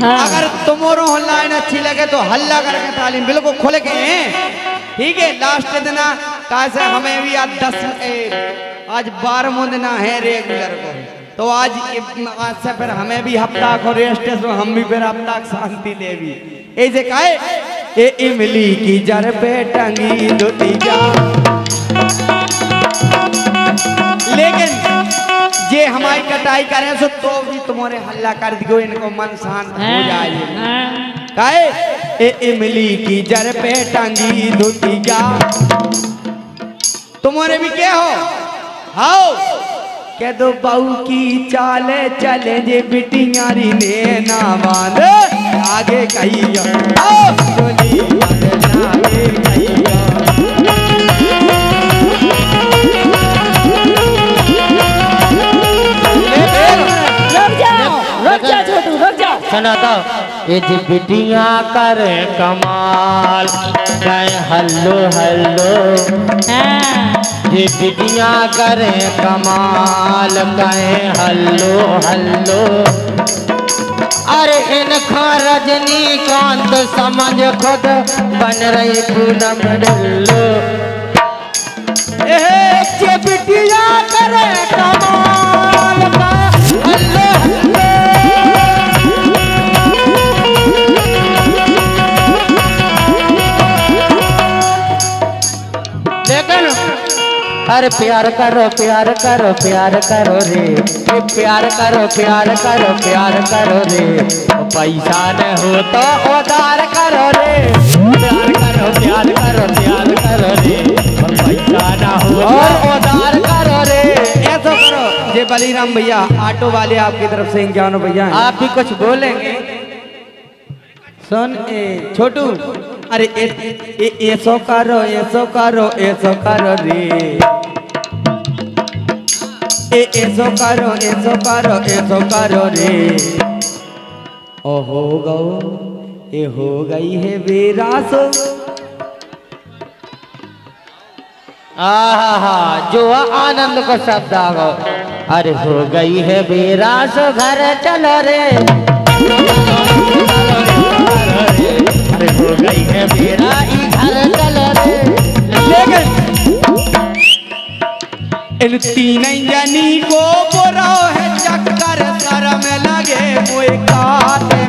हाँ। अगर तुम्हारो लाइन अच्छी लगे तो हल्ला करके तालीम बिल्कुल खुल के ठीक है लास्ट दिन कैसे हमें भी आज दस ए, आज बारहवा दिन है रेगुलर को। तो आज आज से फिर हमें भी हफ़्ता को रेस्ट है तो हम भी फिर हफ़्ता शांति देवी। ऐसे काहे ए इमली की जर पे टंगी धोती कटाई करें सो तो भी तुम्हारे हल्ला कर दियो इनको मन शांत हो जाए। काहे? ए इमली की जर पे टंगी धोती जा। तुम्हारे भी क्या हो? हाओ। कह दो बहू की चाले चले जे बिटियारी ने ना बाँध आगे कहिया। सुना तो। ये जी बिटिया कर कमाल कहे हल्लो हल्लो। हाँ, ये बिटिया कर कमाल कहे हल्लो हल्लो। अरे इनका रजनीकांत समझ खुद बन रही पूनम डल्लो बिटिया अरे प्यार करो प्यार करो प्यार करो रे। ये प्यार करो प्यार करो प्यार करो रे। ओ पैसा न हो तो उधार करो रे। प्यार करो प्यार करो प्यार करो रे। पैसा न हो और उधार करो रे। ऐसा करो जे बलीराम भैया ऑटो वाले आपकी तरफ़ से ज्ञानो भैया हैं। आप भी कुछ बोलेंगे? सुन ए छोटू अरे ऐसो करो ऐसो करो ऐसो करो रे। ए ऐसो करो ऐसो करो ऐसो करो रे। ओ हो गो, ए हो गई है बेरासो आहा जो आनंद को शब्द आ गो। अरे हो गई है बेरास घर चलो रे। अरे हो गई है बेरा घर चलो रे। लेकिन तीन जनी को बोरा है चक्कर सर में लगे मोए काट में।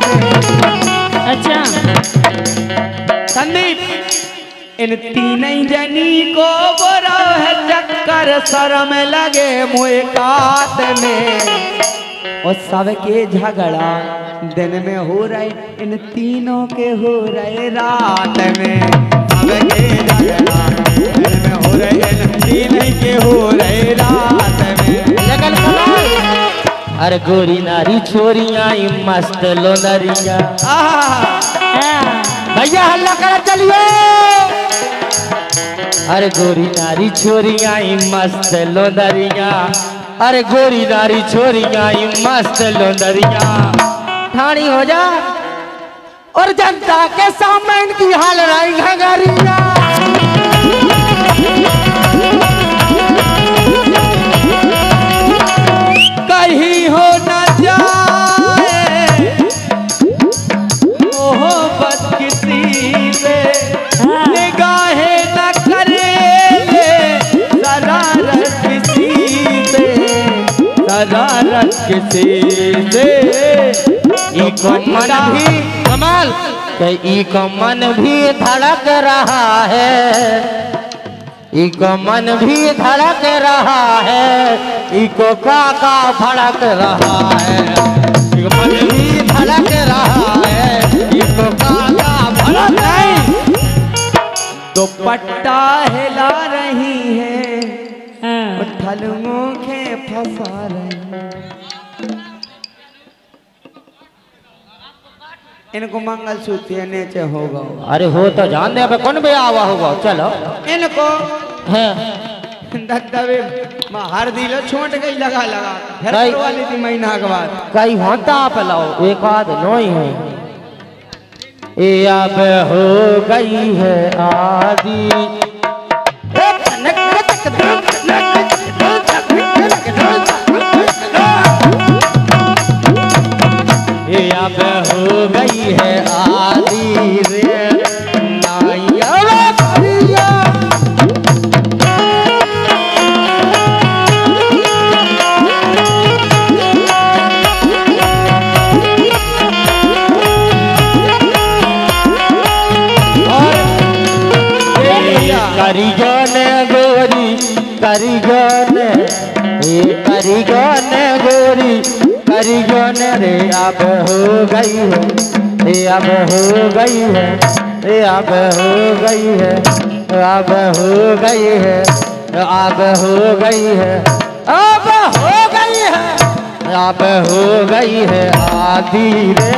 अच्छा। संदीप इन तीन जनी को बोरा है चक्कर सर में लगे मोए काट में। और सबके झगड़ा दिन में हो रहे इन तीनों के हो रहे रात में। सबके झगड़ा दिन में रहे इन के हो रहे रात में अरे गोरी नारी छोरियाँ मस्त लोनरिया। आहा। हाँ, भैया हल्ला कर चलिए। अरे गोरी नारी छोरियाँ मस्त लोनरिया। अरे गोरी नारी छोरियाँ मस्त लोनरिया। ठाणी हो जा। और जनता के सामने की हाल रही घगरिया। कमाल। के मन भी धड़क रहा है। ई को मन भी धड़क रहा है। ई को काका भड़क रहा है। ई को मन भी धड़क रहा है। ई को काका भड़क नहीं दुपट्टा हिला रही है। हाँ, ठलुओं के फंसा इनको मंगलसूत्र नीचे होगा। अरे हो तो जान दे कौन भी आवा होगा? चलो। इनको? हैं। हर दिल छोट गई लगा लगा। फिर नहीं। थी महीना के बाद। कई होता पलाओ एक आध नोई है। ये अब हो गई है आदि करिगन हे करिगन गोरी करिगन रे अब हो गई है रे अब हो गई है रे अब हो गई है, अब हो गई है, अब हो गई है, अब हो गई है, अब हो गई है आदि रे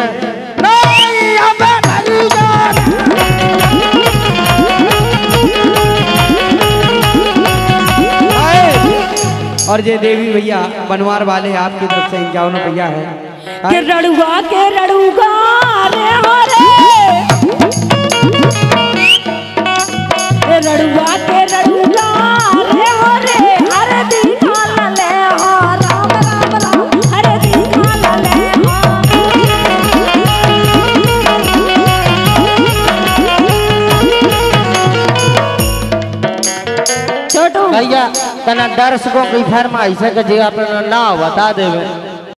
और ये देवी भैया बनवार वाले आपकी तरफ़ से इक्यावन भैया है। के रड़ुआ के रड़ुगा रे हो रे रड़ुआ के रड़ुगा रे हो रे हर दिन ले हो राम राम राम। हर दिन खाला ले हो छोटू भैया तना दर्शकों की फरमाइश है कि जी अपना ना बता देवे।